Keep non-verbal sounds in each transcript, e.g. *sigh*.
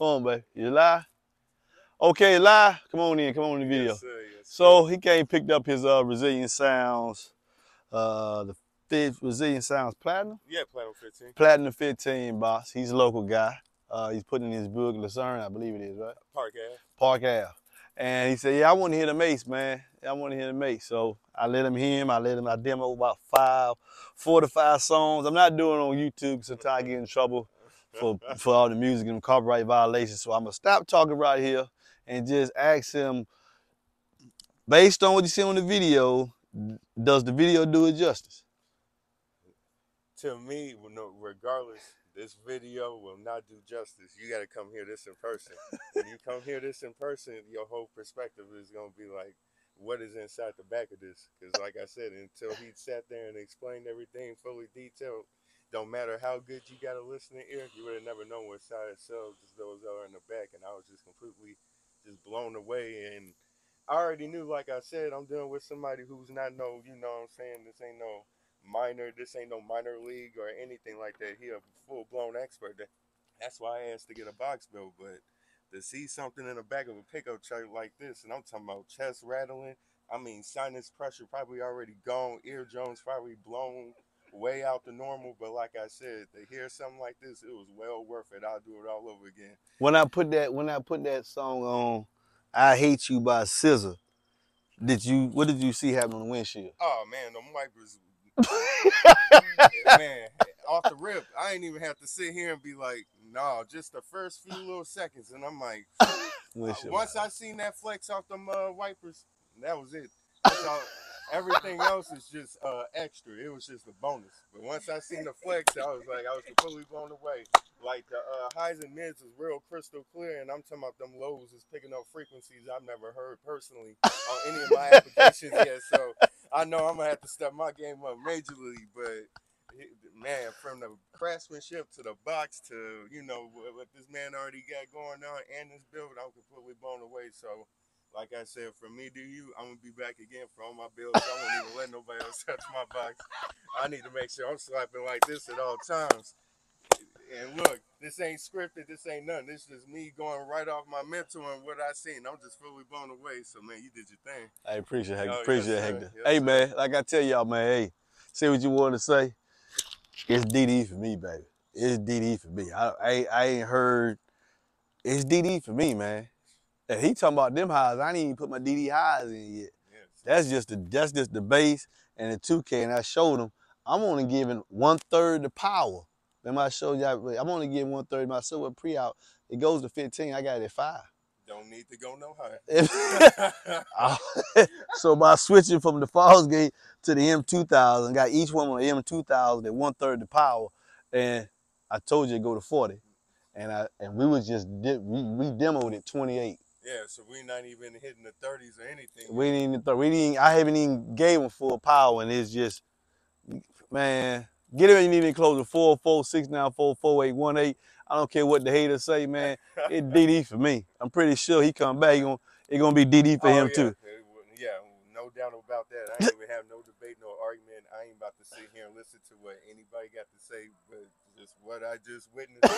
Come on, baby. You live? Okay, live. Come on in. Come on in the video. Yes, sir, yes, So he came picked up his uh Resilient Sounds, uh the fifth Resilient Sounds Platinum. yeah, Platinum 15. Platinum 15 boss. He's a local guy. Uh he's putting in his Buick Lucerne, I believe it is, right? Park Ave. Park Ave. And he said, Yeah, I want to hear the mace, man. I want to hear the mace. So I let him hear him. I let him I demo about five, four to five songs. I'm not doing on YouTube because sometimes I get in trouble for for all the music and copyright violations. So I'm gonna stop talking right here and just ask him, based on what you see on the video, does the video do it justice? To me, regardless, this video will not do justice. You got to come hear this in person. when you come hear this in person, your whole perspective is going to be like, what is inside the back of this? Because, like I said, until he sat there and explained everything fully detailed, don't matter how good you got a listening ear, you would have never known what side of sells as those are in the back. And I was just completely just blown away. And I already knew, like I said, I'm dealing with somebody who's not no, you know what I'm saying? This ain't no minor, this ain't no minor league or anything like that. He a full blown expert. That- That's why I asked to get a box built. But to see something in the back of a pickup truck like this, and I'm talking about chest rattling, I mean, sinus pressure probably already gone, ear eardrums probably blown way out the normal. But like I said, to hear something like this, it was well worth it. I'll do it all over again. When I put that when I put that song on I Hate You by SZA, did you what did you see happen on the windshield? Oh man, them wipers, *laughs* man, off the rip. I ain't even have to sit here and be like, no, just the first few little seconds, and I'm like, uh, once I seen that flex off the uh, wipers, that was it. *laughs* Everything else is just uh, extra. It was just a bonus. But once I seen the flex, I was like, I was completely blown away. Like the uh, highs and mids is real crystal clear, and I'm talking about them lows is picking up frequencies I've never heard personally on any of my *laughs* applications yet. So I know I'm gonna have to step my game up majorly, but man, from the craftsmanship to the box to you know what, what this man already got going on and this build, I'm completely blown away. So, like I said, from me to you, I'm gonna be back again for all my bills. I won't even let nobody else touch my box. I need to make sure I'm slapping like this at all times. And look, this ain't scripted. This ain't nothing. This is me going right off my mental and what I seen. I'm just fully blown away. So man, you did your thing. I appreciate Hector. Oh, appreciate sir. Hector. Yes, hey sir. man, like I tell y'all, man, hey, say what you want to say. It's DD for me, baby. It's DD for me. I, I, I ain't heard. It's DD for me, man. And he talking about them highs. I ain't even put my DD highs in yet. Yes. That's just the that's just the bass and the 2K. And I showed him I'm only giving one third the power. Remember I showed y'all I'm only giving one third my silver pre-out. It goes to 15. I got it at five. Don't need to go no higher. *laughs* *laughs* So by switching from the Fosgate to the M2000, got each one on the M2000 at one third the power, and I told you to go to 40, and I and we was just we, we demoed at 28. Yeah, so we not even hitting the 30s or anything. We didn't even th- we didn't I haven't even gave him full power, and it's just man, get it. You need to close to four four six nine four four eight one eight. I don't care what the haters say, man. It *laughs* DD for me. I'm pretty sure he come back. He gonna it gonna be DD for Oh, him yeah. too. Yeah, no doubt about that. I ain't even have no debate, no argument. I ain't about to sit here and listen to what anybody got to say, but just what I just witnessed. *laughs*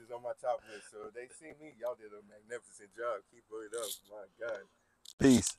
Is on my top list. So if they see me, y'all did a magnificent job. Keep it up. My God. Peace.